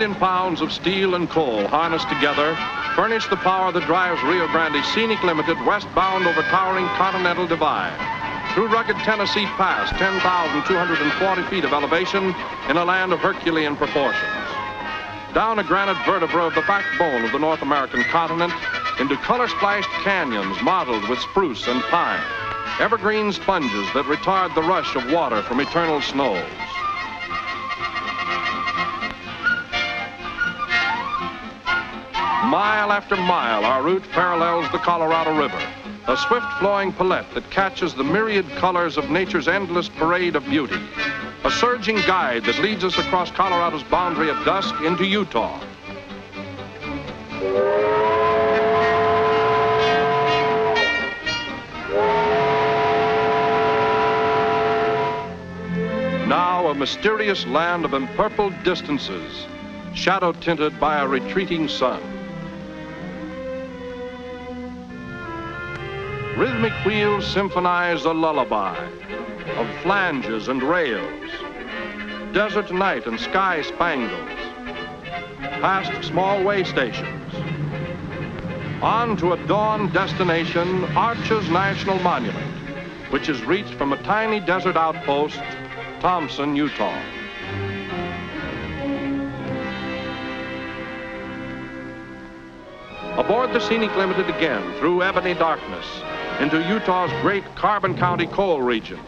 Million pounds of steel and coal harnessed together furnish the power that drives Rio Grande Scenic Limited westbound over towering Continental Divide. Through rugged Tennessee Pass, 10,240 feet of elevation in a land of Herculean proportions. Down a granite vertebra of the backbone of the North American continent into color-splashed canyons mottled with spruce and pine. Evergreen sponges that retard the rush of water from eternal snows. Mile after mile, our route parallels the Colorado River, a swift-flowing palette that catches the myriad colors of nature's endless parade of beauty. A surging guide that leads us across Colorado's boundary at dusk into Utah. Now a mysterious land of empurpled distances, shadow tinted by a retreating sun. Rhythmic wheels symphonize a lullaby of flanges and rails, desert night and sky spangles, past small way stations, on to a dawn destination, Arches National Monument, which is reached from a tiny desert outpost, Thompson, Utah. Aboard the Scenic Limited again through ebony darkness into Utah's great Carbon County coal region.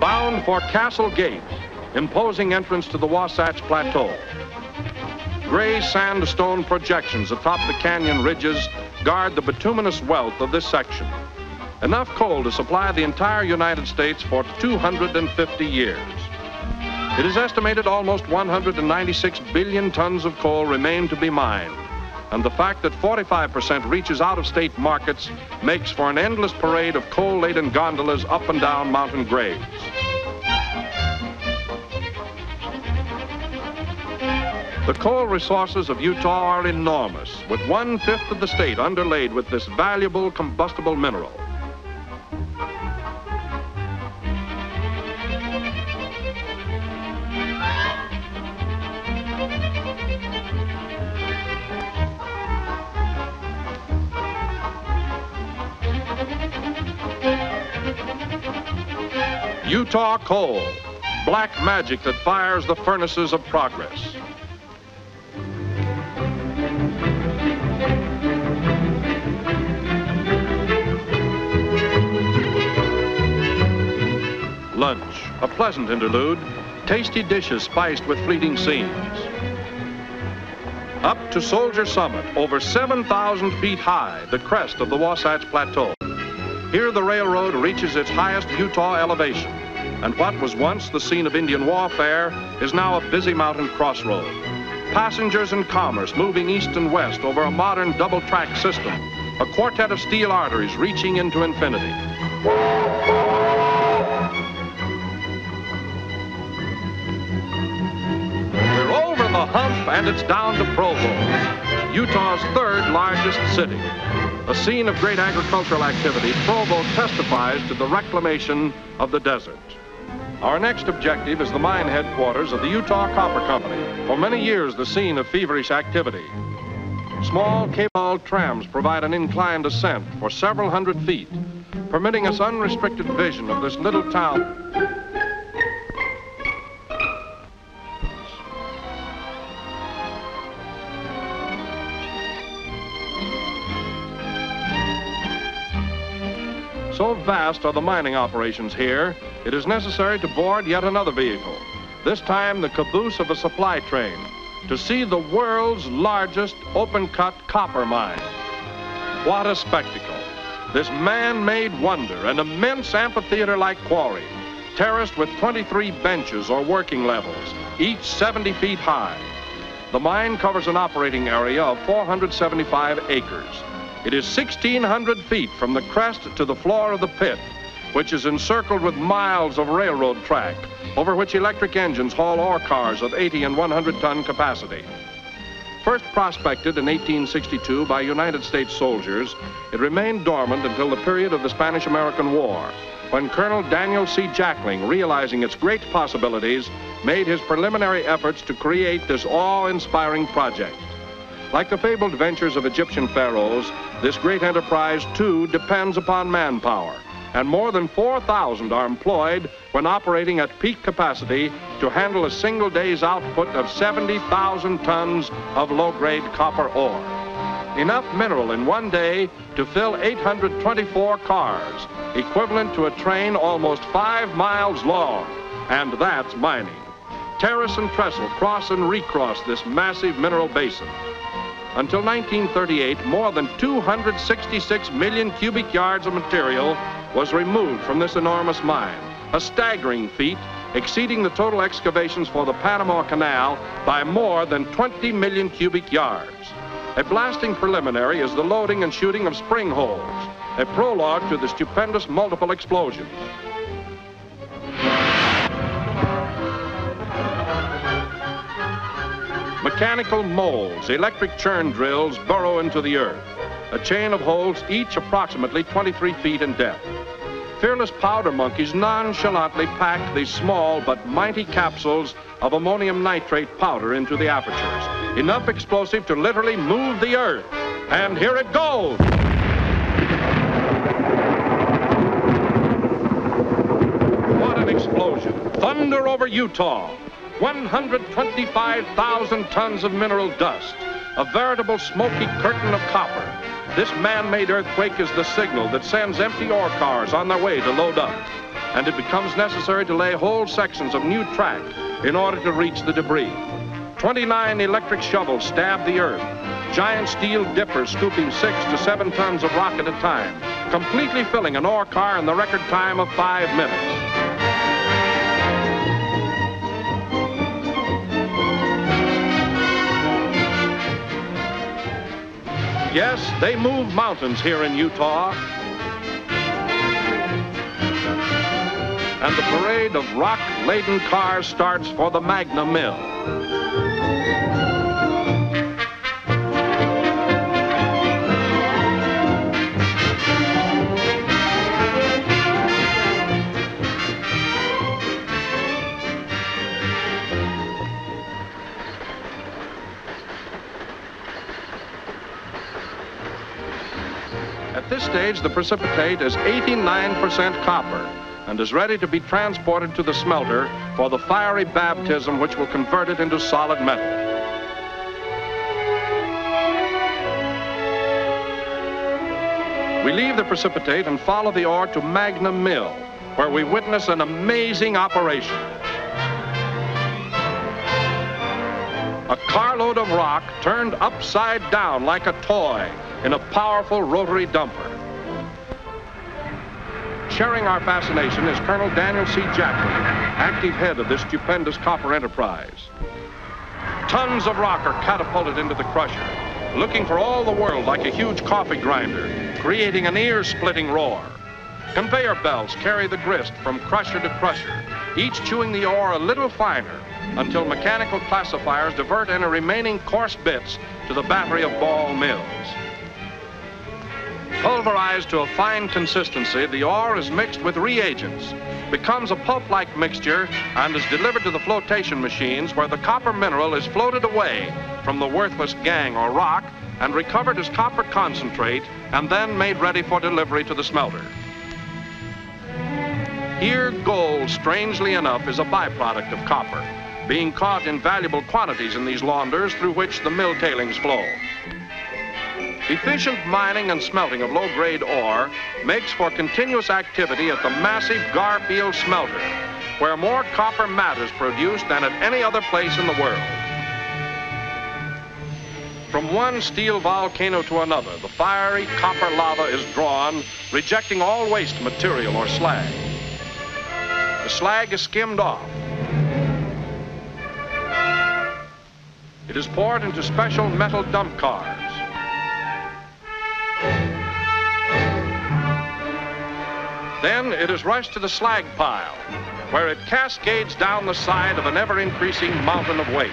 Bound for Castle Gate, imposing entrance to the Wasatch Plateau. Gray sandstone projections atop the canyon ridges guard the bituminous wealth of this section. Enough coal to supply the entire United States for 250 years. It is estimated almost 196 billion tons of coal remain to be mined. And the fact that 45% reaches out-of-state markets makes for an endless parade of coal-laden gondolas up and down mountain grades. The coal resources of Utah are enormous, with one-fifth of the state underlaid with this valuable combustible mineral. Utah coal, black magic that fires the furnaces of progress. Lunch, a pleasant interlude, tasty dishes spiced with fleeting scenes. Up to Soldier Summit, over 7,000 feet high, the crest of the Wasatch Plateau. Here the railroad reaches its highest Utah elevation, and what was once the scene of Indian warfare is now a busy mountain crossroad. Passengers and commerce moving east and west over a modern double-track system, a quartet of steel arteries reaching into infinity. We're over the hump and it's down to Provo, Utah's third largest city. A scene of great agricultural activity, Provo testifies to the reclamation of the desert. Our next objective is the mine headquarters of the Utah Copper Company, for many years the scene of feverish activity. Small cable trams provide an inclined ascent for several hundred feet, permitting us unrestricted vision of this little town vast are the mining operations here, it is necessary to board yet another vehicle, this time the caboose of a supply train, to see the world's largest open-cut copper mine. What a spectacle. This man-made wonder, an immense amphitheater-like quarry, terraced with 23 benches or working levels, each 70 feet high. The mine covers an operating area of 475 acres. It is 1,600 feet from the crest to the floor of the pit, which is encircled with miles of railroad track, over which electric engines haul ore cars of 80 and 100 ton capacity. First prospected in 1862 by United States soldiers, it remained dormant until the period of the Spanish-American War, when Colonel Daniel C. Jackling, realizing its great possibilities, made his preliminary efforts to create this awe-inspiring project. Like the fabled ventures of Egyptian pharaohs, this great enterprise, too, depends upon manpower, and more than 4,000 are employed when operating at peak capacity to handle a single day's output of 70,000 tons of low-grade copper ore. Enough mineral in one day to fill 824 cars, equivalent to a train almost five miles long, and that's mining. Terrace and trestle cross and recross this massive mineral basin. Until 1938, more than 266 million cubic yards of material was removed from this enormous mine, a staggering feat exceeding the total excavations for the Panama Canal by more than 20 million cubic yards. A blasting preliminary is the loading and shooting of spring holes, a prologue to the stupendous multiple explosions. Mechanical molds, electric churn drills burrow into the earth, a chain of holes each approximately 23 feet in depth. Fearless powder monkeys nonchalantly pack these small but mighty capsules of ammonium nitrate powder into the apertures. Enough explosive to literally move the earth. And here it goes. What an explosion. Thunder over Utah. 125,000 tons of mineral dust, a veritable smoky curtain of copper. This man-made earthquake is the signal that sends empty ore cars on their way to load up. And it becomes necessary to lay whole sections of new track in order to reach the debris. 29 electric shovels stab the earth, giant steel dippers scooping six to seven tons of rock at a time, completely filling an ore car in the record time of five minutes. Yes, they move mountains here in Utah. And the parade of rock-laden cars starts for the Magna Mill. Stage, the precipitate is 89% copper and is ready to be transported to the smelter for the fiery baptism which will convert it into solid metal. We leave the precipitate and follow the ore to Magna Mill, where we witness an amazing operation. A carload of rock turned upside down like a toy in a powerful rotary dumper. Sharing our fascination is Colonel Daniel C. Jackling, active head of this stupendous copper enterprise. Tons of rock are catapulted into the crusher, looking for all the world like a huge coffee grinder, creating an ear-splitting roar. Conveyor belts carry the grist from crusher to crusher, each chewing the ore a little finer until mechanical classifiers divert any remaining coarse bits to the battery of ball mills. Pulverized to a fine consistency, the ore is mixed with reagents, becomes a pulp-like mixture, and is delivered to the flotation machines where the copper mineral is floated away from the worthless gangue or rock and recovered as copper concentrate and then made ready for delivery to the smelter. Here, gold, strangely enough, is a byproduct of copper, being caught in valuable quantities in these launders through which the mill tailings flow. Efficient mining and smelting of low-grade ore makes for continuous activity at the massive Garfield smelter, where more copper matte is produced than at any other place in the world. From one steel volcano to another, the fiery copper lava is drawn, rejecting all waste material or slag. The slag is skimmed off. It is poured into special metal dump cars. Then it is rushed to the slag pile, where it cascades down the side of an ever-increasing mountain of waste.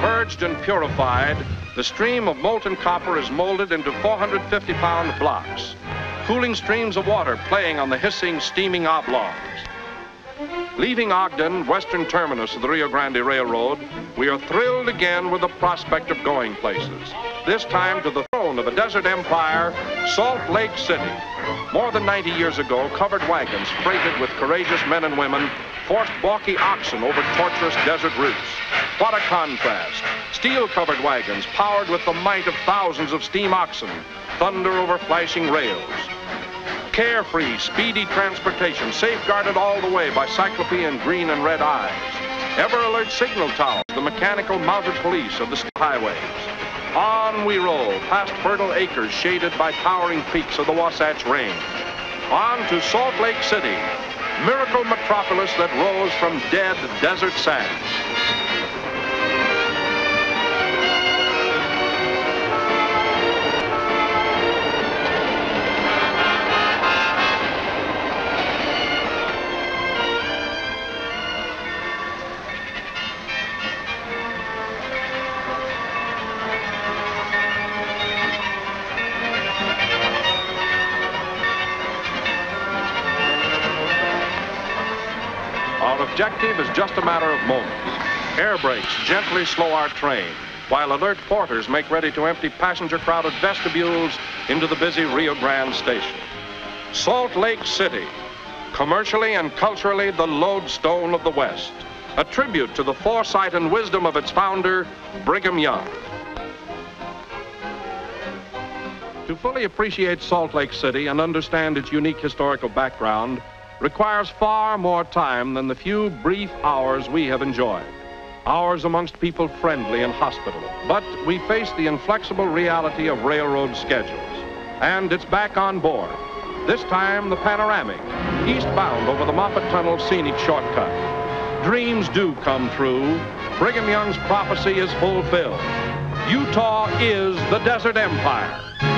Purged and purified, The stream of molten copper is molded into 450-pound blocks. Cooling streams of water playing on the hissing, steaming oblongs. Leaving Ogden, western terminus of the Rio Grande Railroad, we are thrilled again with the prospect of going places. This time to the throne of a desert empire, Salt Lake City. More than 90 years ago, covered wagons freighted with courageous men and women forced balky oxen over tortuous desert routes. What a contrast. Steel-covered wagons powered with the might of thousands of steam oxen thunder over flashing rails. Carefree, speedy transportation, safeguarded all the way by cyclopean green and red eyes. Ever alert signal towers, the mechanical mounted police of the highways. On we roll, past fertile acres shaded by towering peaks of the Wasatch Range. On to Salt Lake City, miracle metropolis that rose from dead desert sands. Objective is just a matter of moments. Air brakes gently slow our train, while alert porters make ready to empty passenger-crowded vestibules into the busy Rio Grande station. Salt Lake City, commercially and culturally the lodestone of the West, a tribute to the foresight and wisdom of its founder, Brigham Young. To fully appreciate Salt Lake City and understand its unique historical background, requires far more time than the few brief hours we have enjoyed. Hours amongst people friendly and hospitable. But we face the inflexible reality of railroad schedules. And it's back on board. This time, the panoramic, eastbound over the Moffat Tunnel scenic shortcut. Dreams do come true. Brigham Young's prophecy is fulfilled. Utah is the desert empire.